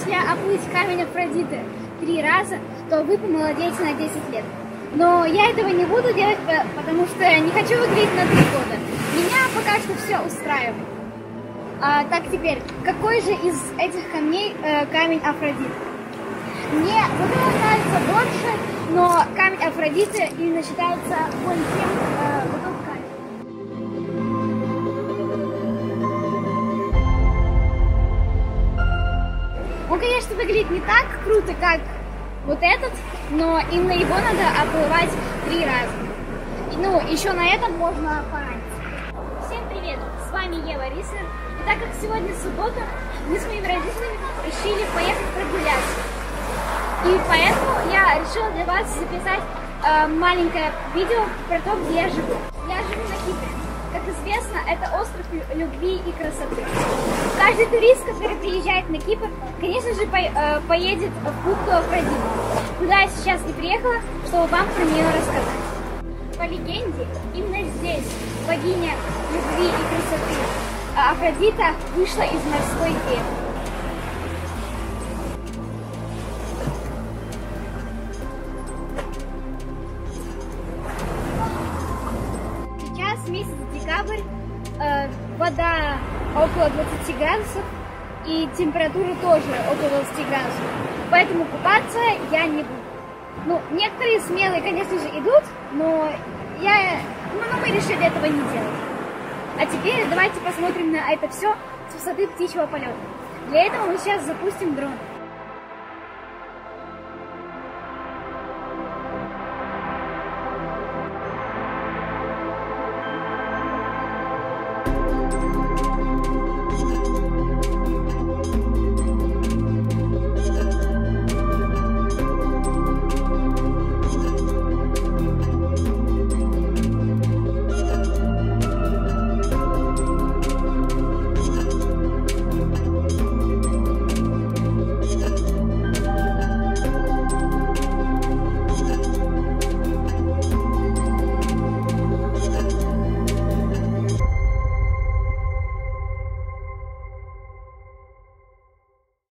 если оплыть камень Афродиты три раза, то вы помолодеете на 10 лет. Но я этого не буду делать, потому что не хочу выглядеть на 3 года. Меня пока что все устраивает. А, так теперь, какой же из этих камней э, камень Афродиты? Мне вот нравится больше, но камень Афродиты именно считается вон тем, э, Он, конечно, выглядит не так круто, как вот этот, но именно его надо оплывать три раза. И, ну, еще на этом можно поранить. Всем привет, с вами Ева Рисер. И так как сегодня суббота, мы с моими родителями решили поехать прогуляться. И поэтому я решила для вас записать э, маленькое видео про то, где я живу. Я живу на Кипре. Как известно, это остров любви и красоты. Каждый турист, который приезжает на Кипр, конечно же, э, поедет в бухту Афродиту, куда я сейчас не приехала, чтобы вам про нее рассказать. По легенде, именно здесь богиня любви и красоты Афродита вышла из морской. Сейчас месяц декабрь, э, вода около 20 градусов и температура тоже около 20 градусов. Поэтому купаться я не буду. Ну, некоторые смелые, конечно же, идут, но я, ну, мы решили этого не делать. А теперь давайте посмотрим на это все с высоты птичьего полета. Для этого мы сейчас запустим дрон.